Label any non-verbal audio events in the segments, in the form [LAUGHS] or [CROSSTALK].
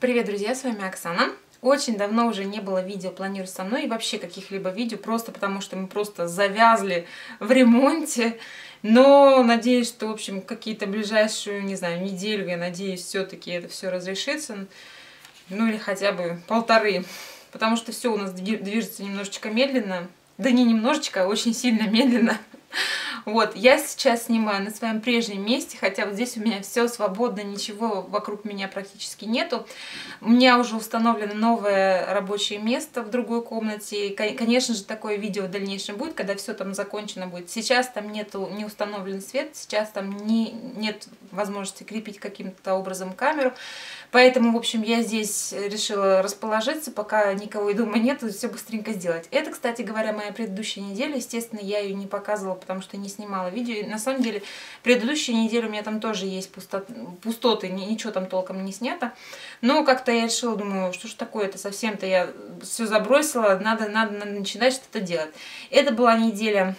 Привет, друзья, с вами Оксана. Очень давно уже не было видео «Планирую со мной» и вообще каких-либо видео, просто потому что мы просто завязли в ремонте. Но надеюсь, что, в общем, какие-то ближайшую, не знаю, неделю, я надеюсь, все-таки это все разрешится. Ну или хотя бы полторы. Потому что все у нас движется немножечко медленно. Да не немножечко, а очень сильно медленно. Вот, я сейчас снимаю на своем прежнем месте, хотя вот здесь у меня все свободно, ничего вокруг меня практически нету. У меня уже установлено новое рабочее место в другой комнате. Конечно же, такое видео в дальнейшем будет, когда все там закончено будет. Сейчас там нету, не установлен свет, сейчас там не, нет возможности крепить каким-то образом камеру. Поэтому, в общем, я здесь решила расположиться, пока никого и дома нет, все быстренько сделать. Это, кстати говоря, моя предыдущая неделя. Естественно, я ее не показывала, потому что не снимала видео. И на самом деле, предыдущая неделя у меня там тоже есть пустот... пустоты, ничего там толком не снято. Но как-то я решила, думаю, что ж такое-то, совсем-то я все забросила, надо, надо, надо начинать что-то делать. Это была неделя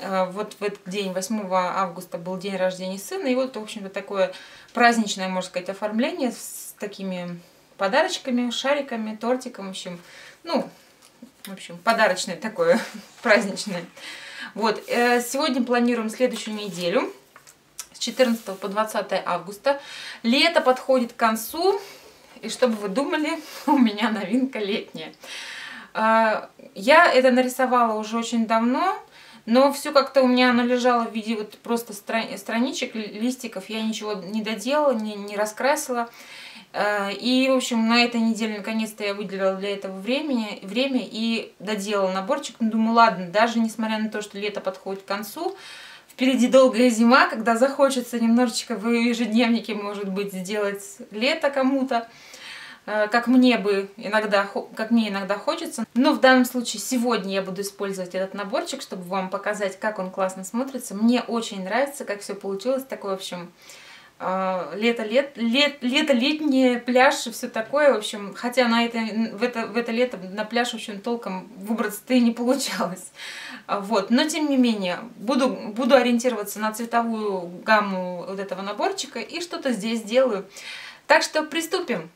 э, вот в этот день, 8 августа, был день рождения сына. И вот, в общем-то, такое праздничное, можно сказать, оформление с такими подарочками, шариками, тортиком, в общем, ну, в общем, подарочное такое, [LAUGHS] праздничное. Вот, э, сегодня планируем следующую неделю, с 14 по 20 августа. Лето подходит к концу, и чтобы вы думали, [LAUGHS] у меня новинка летняя. Э, я это нарисовала уже очень давно, но все как-то у меня оно лежало в виде вот просто страничек, листиков. Я ничего не доделала, не, не раскрасила. Э, и, в общем, на этой неделе наконец-то я выделила для этого времени, время и доделала наборчик. Ну, думаю, ладно, даже несмотря на то, что лето подходит к концу, впереди долгая зима, когда захочется немножечко в ежедневнике, может быть, сделать лето кому-то, э, как мне бы иногда, как мне иногда хочется. Но в данном случае сегодня я буду использовать этот наборчик, чтобы вам показать, как он классно смотрится. Мне очень нравится, как все получилось. Такой, в общем, лето, лет, лет, лето, летнее, пляж и все такое, в общем, хотя на это, в, это, в это лето на пляж, в общем, толком выбраться-то и не получалось. А, вот, но тем не менее, буду, буду ориентироваться на цветовую гамму вот этого наборчика и что-то здесь делаю. Так что приступим!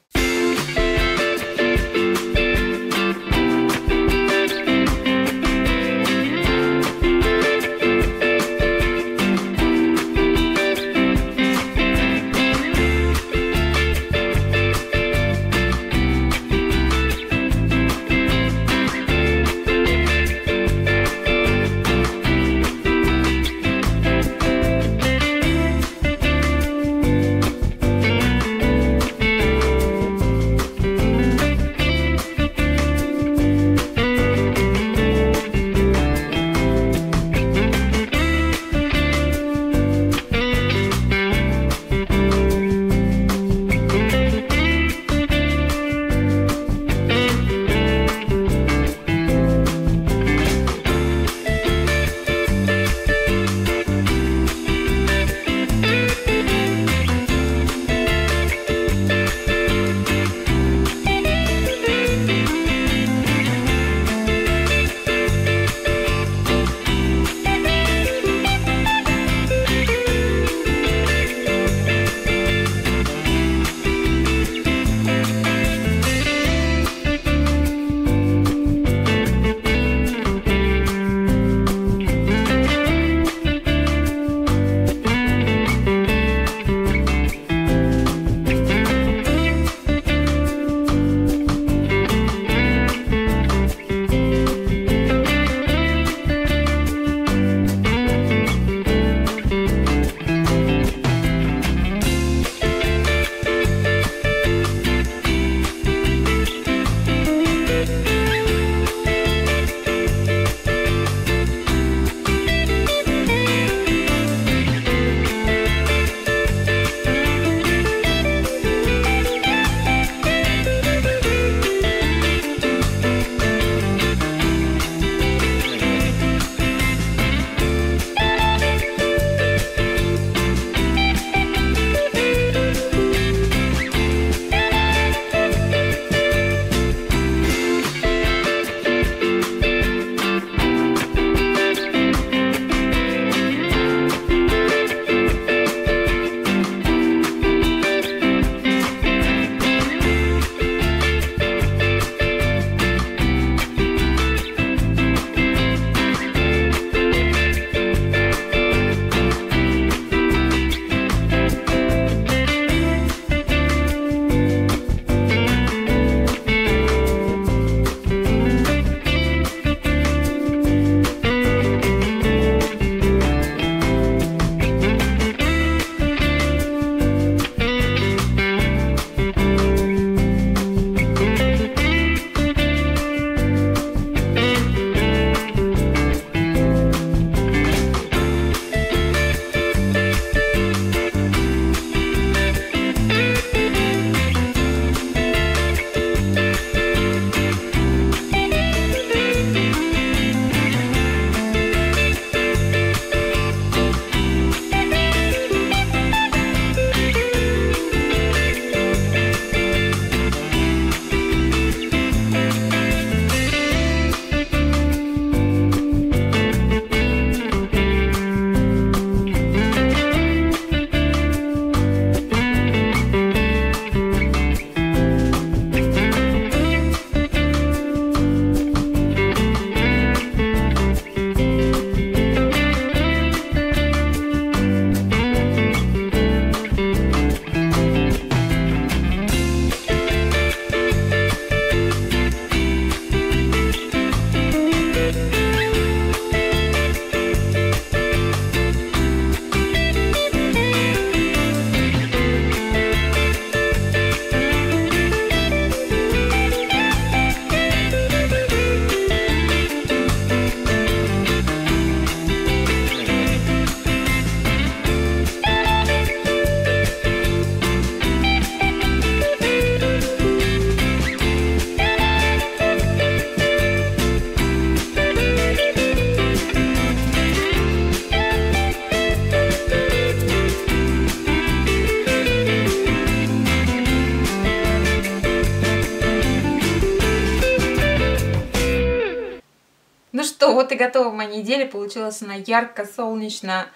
Вот и готова моя неделя. Получилась она ярко, солнечно,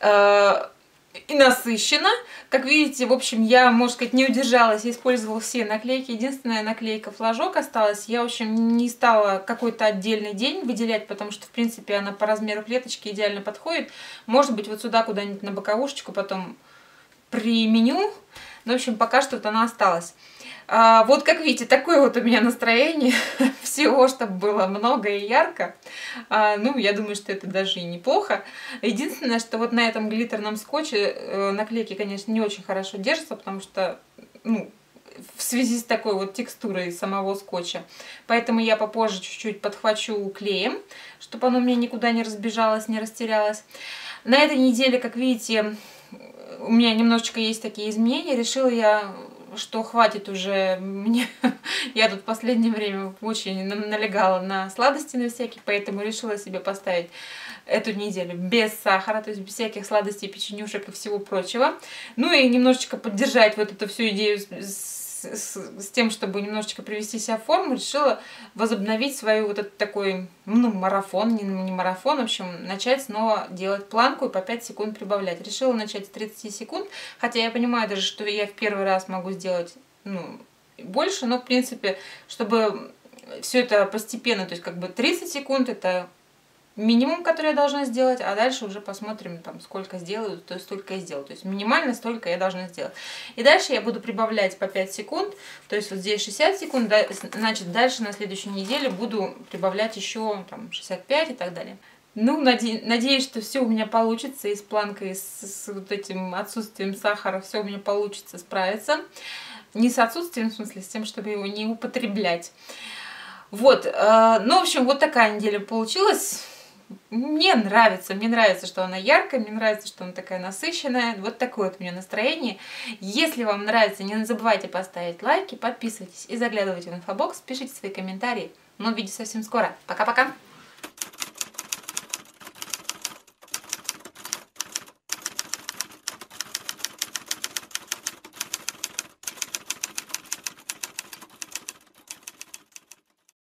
э, и насыщенно. Как видите, в общем, я, может сказать, не удержалась, использовала все наклейки. Единственная наклейка флажок осталась. Я, в общем, не стала какой-то отдельный день выделять, потому что, в принципе, она по размеру клеточки идеально подходит. Может быть, вот сюда куда-нибудь на боковушечку потом применю. Но, в общем, пока что вот она осталась. А, вот как видите, такое вот у меня настроение. [LAUGHS] Всего, чтобы было много и ярко. А, ну, я думаю, что это даже и неплохо. Единственное, что вот на этом глиттерном скотче э, наклейки, конечно, не очень хорошо держатся, потому что, ну, в связи с такой вот текстурой самого скотча. Поэтому я попозже чуть-чуть подхвачу клеем, чтобы оно у меня никуда не разбежалось, не растерялось. На этой неделе, как видите, у меня немножечко есть такие изменения. Решила я что хватит уже мне. [LAUGHS] Я тут в последнее время очень налегала на сладости на всякие, поэтому решила себе поставить эту неделю без сахара, то есть без всяких сладостей, печенюшек и всего прочего. Ну и немножечко поддержать вот эту всю идею с с, с тем, чтобы немножечко привести себя в форму, решила возобновить свой вот этот такой ну, марафон, не, не марафон, в общем, начать снова делать планку и по 5 секунд прибавлять. Решила начать с 30 секунд, хотя я понимаю даже, что я в первый раз могу сделать ну, больше, но в принципе, чтобы все это постепенно, то есть как бы 30 секунд это минимум, который я должна сделать, а дальше уже посмотрим, там, сколько сделаю, то столько я сделаю. То есть минимально столько я должна сделать. И дальше я буду прибавлять по 5 секунд, то есть вот здесь 60 секунд, значит, дальше на следующей неделе буду прибавлять еще там 65 и так далее. Ну, наде надеюсь, что все у меня получится и с планкой, и с, с вот этим отсутствием сахара все у меня получится справиться. Не с отсутствием, в смысле, с тем, чтобы его не употреблять. Вот, э, ну, в общем, вот такая неделя получилась мне нравится, мне нравится, что она яркая, мне нравится, что она такая насыщенная. Вот такое вот у меня настроение. Если вам нравится, не забывайте поставить лайки, подписывайтесь и заглядывайте в инфобокс, пишите свои комментарии. Но увидимся совсем скоро. Пока-пока!